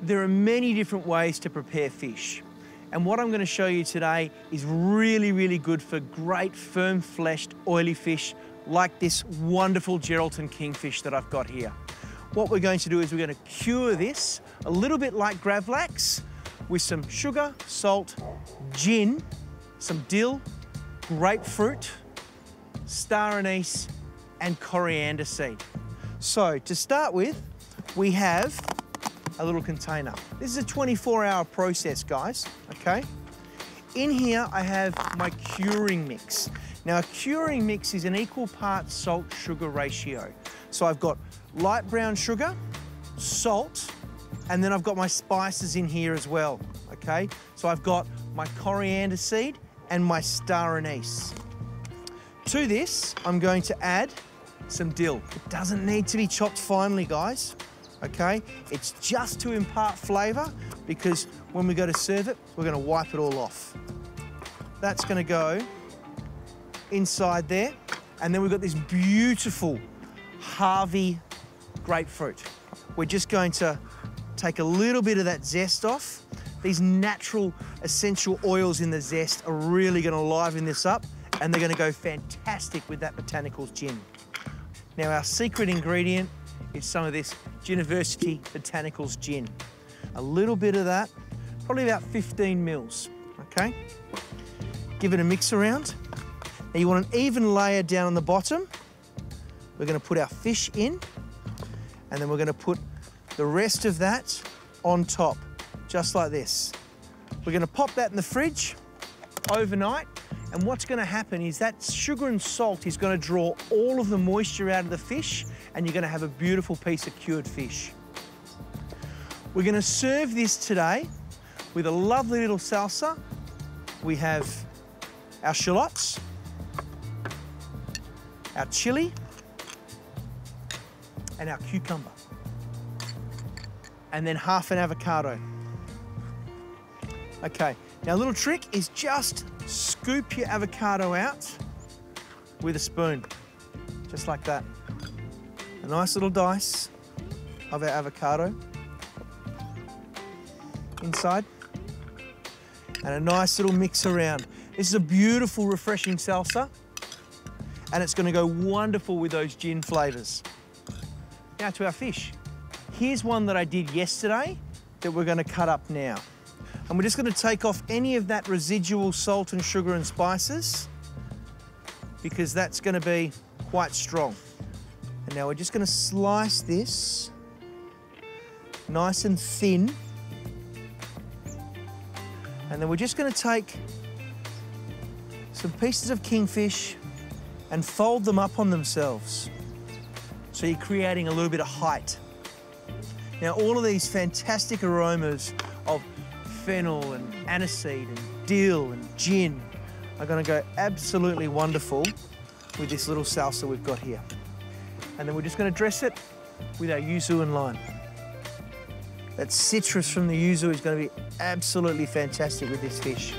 There are many different ways to prepare fish. And what I'm going to show you today is really, really good for great firm-fleshed, oily fish like this wonderful Geraldton kingfish that I've got here. What we're going to do is we're going to cure this a little bit like Gravlax with some sugar, salt, gin, some dill, grapefruit, star anise, and coriander seed. So to start with, we have a little container. This is a 24 hour process, guys, okay? In here, I have my curing mix. Now, a curing mix is an equal part salt-sugar ratio. So I've got light brown sugar, salt, and then I've got my spices in here as well, okay? So I've got my coriander seed and my star anise. To this, I'm going to add some dill. It doesn't need to be chopped finely, guys, okay? It's just to impart flavour because when we go to serve it, we're gonna wipe it all off. That's gonna go inside there. And then we've got this beautiful Harvey grapefruit. We're just going to take a little bit of that zest off. These natural essential oils in the zest are really gonna liven this up and they're gonna go fantastic with that Botanicals gin. Now our secret ingredient is some of this Giniversity Botanicals gin. A little bit of that, probably about 15 mils, okay? Give it a mix around. Now you want an even layer down on the bottom. We're gonna put our fish in, and then we're gonna put the rest of that on top, just like this. We're gonna pop that in the fridge overnight, and what's gonna happen is that sugar and salt is gonna draw all of the moisture out of the fish, and you're gonna have a beautiful piece of cured fish. We're gonna serve this today with a lovely little salsa. We have our shallots, our chili, and our cucumber. And then half an avocado. Okay, now a little trick is just scoop your avocado out with a spoon, just like that. A nice little dice of our avocado inside and a nice little mix around. This is a beautiful, refreshing salsa and it's gonna go wonderful with those gin flavors. Now to our fish. Here's one that I did yesterday that we're gonna cut up now. And we're just gonna take off any of that residual salt and sugar and spices because that's gonna be quite strong. And now we're just gonna slice this nice and thin. And then we're just gonna take some pieces of kingfish and fold them up on themselves. So you're creating a little bit of height. Now, all of these fantastic aromas of fennel and aniseed and dill and gin are gonna go absolutely wonderful with this little salsa we've got here. And then we're just gonna dress it with our yuzu and lime. That citrus from the yuzu is gonna be absolutely fantastic with this fish.